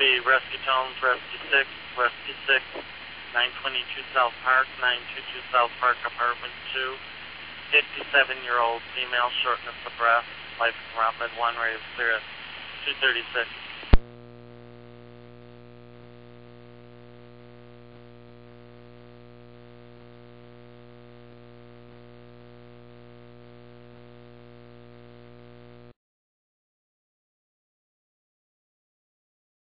rescue tones, rescue 6, rescue 6, 922 South Park, 922 South Park, apartment 2. 57-year-old female, shortness of breath, life from rapid 1, rate of clear at 236.